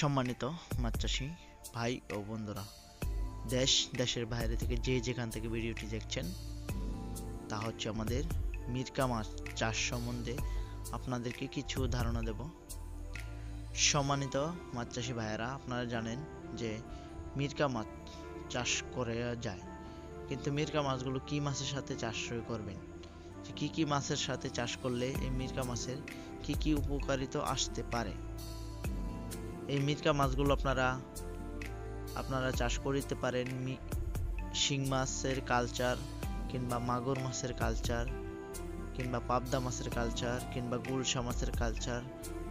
সম্মানিত মাছ ভাই ও বন্ধুরা, দেশ, দেশের বাইরে থেকে যে যেখান থেকে ভিডিওটি দেখছেন, তা হচ্ছে আমাদের মিরকা মাছ চাষ সম্বন্ধে আপনাদেরকে কিছু ধারণা দেব। সম্মানিত মাছ ভাইয়েরা, আপনারা জানেন যে মিরকা মাছ চাষ করে যায়, কিন্তু মিরকা মাছগুলো কি মাছের সাথে চাষ করবেন? যে কি কি মাছের সাথে চাষ করলে এই মিরকা মাছের কি কি উপকারিতা আসতে পারে? এই মিরকা মাছগুলো আপনারা আপনারা চাষ করিতে পারেন শিং মাছের কালচার কিংবা মাগুর মাছের কালচার কিংবা পাবদা মাছের কালচার কিংবা গুলশা মাছের কালচার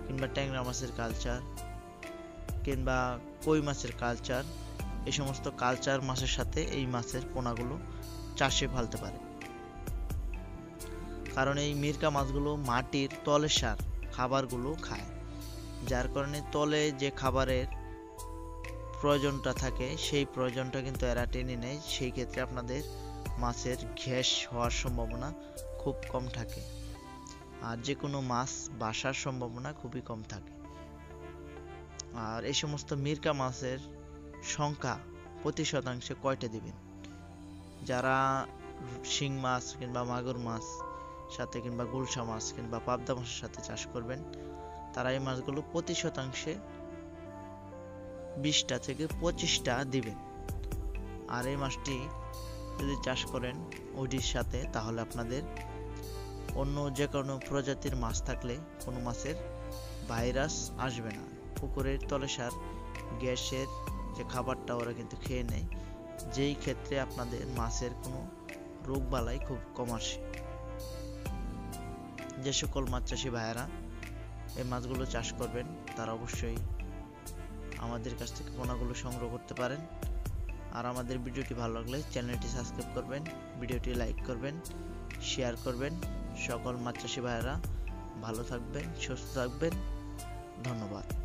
কিংবা ট্যাংরা মাছের কালচার কিংবা কই মাছের কালচার এই সমস্ত কালচার মাছের সাথে এই মাছের পোনাগুলো চাষে ফেলতে পারে। কারণ এই মিরকা মাছগুলো মাটির তলে সার, খাবারগুলো খায়। যার কারণে তলে যে খাবারের প্রয়োজনটা থাকে, সেই প্রয়োজনটা কিন্তু এরা টেনে নেয়। সেই ক্ষেত্রে আপনাদের মাছের গ্যাস হওয়ার সম্ভাবনা খুব কম থাকে। আর যে কোনো মাছ বাসার সম্ভাবনা খুবই কম থাকে। আর এই সমস্ত মিরকা মাছের সংখ্যা প্রতি শতাংশে কয়টা দিবেন? যারা শিং মাছ কিংবা মাগুর মাছ সাথে কিংবা গুলশা মাছ কিংবা পাবদা মাছের সাথে চাষ করবেন তারা এই মাছগুলো প্রতি শতাংশে বিশটা থেকে পঁচিশটা দিবেন আর এই মাছটি যদি চাষ করেন ওইটির সাথে, তাহলে আপনাদের অন্য যে কোনো প্রজাতির মাছ থাকলে কোনো মাছের ভাইরাস আসবে না। পুকুরের তলেসার গ্যাসের যে খাবারটা ওরা কিন্তু খেয়ে নেয়, যেই ক্ষেত্রে আপনাদের মাছের কোনো রোগ বালাই খুব কম আসে। যে সকল মাছ চাষি ভাইয়েরা এই মাছগুলো চাষ করবেন, তারা অবশ্যই আমাদের কাছ থেকে পোনাগুলো সংগ্রহ করতে পারেন। আর আমাদের ভিডিওটি ভালো লাগলে চ্যানেলটি সাবস্ক্রাইব করবেন, ভিডিওটি লাইক করবেন, শেয়ার করবেন। সকল মাছ চাষি ভাইয়েরা ভালো থাকবেন, সুস্থ থাকবেন। ধন্যবাদ।